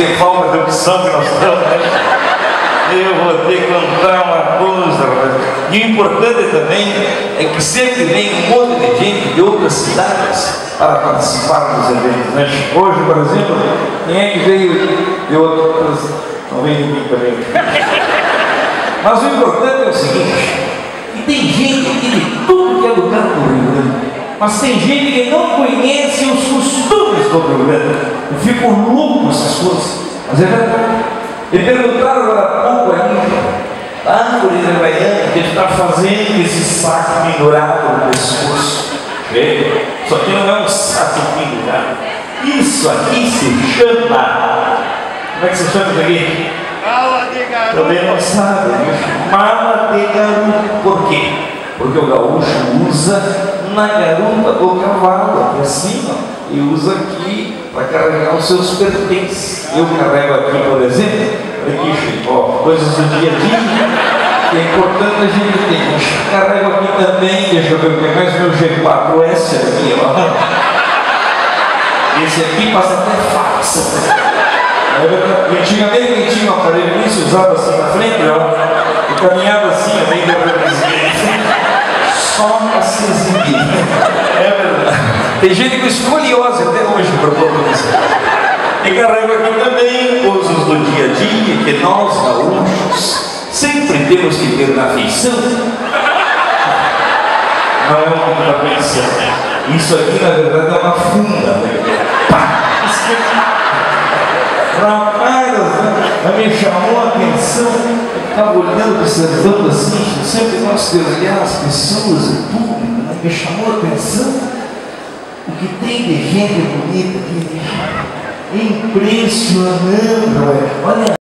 que falta de opção que nós estamos, né? Eu vou ter que contar uma coisa. E o importante também é que sempre vem um monte de gente de outras cidades para participar dos eventos. Né? Hoje, por exemplo, quem é que veio de outras. Não veio ninguém também. Mas o importante é o seguinte: que tem gente aqui de tudo que é lugar do Rio Grande. Mas tem gente que não conhece os costumes do Rio Grande. Eu fico louco com essas coisas. Mas é verdade. E perguntaram agora há pouco ali, árvore de Baiana, que ele está fazendo esse saco pendurado no pescoço. Vê? Só que não é um saco pendurado. Isso aqui se chama. Como é que se chama isso aqui? Mala de garoto. Também não sabe. Mala de garupa. Por quê? Porque o gaúcho usa na garupa o cavalo, aqui ó, e usa aqui para carregar os seus pertences. Eu carrego aqui, por exemplo, aqui, ó, coisas do dia a dia, que é importante a gente ter. Carrego aqui também, deixa eu ver o que mais, meu G4S aqui, ó. Esse aqui passa até fax. É Antigamente quem tinha um aparelho isso usava assim na frente, ó, e caminhava assim, ó, meio de só para se exibir. É verdade. Tem gente com escoliose até hoje isso. E carrego aqui também coisas do dia a dia que nós gaúchos sempre temos que ter na feição. Não é uma contravenção. Isso aqui na verdade é uma funda. Né? Pá! Rapaz, me chamou a atenção, estava olhando, observando assim, sempre de olhar as pessoas, o público, né? me chamou a atenção o que tem de gente bonita aqui. Impressionante, olha.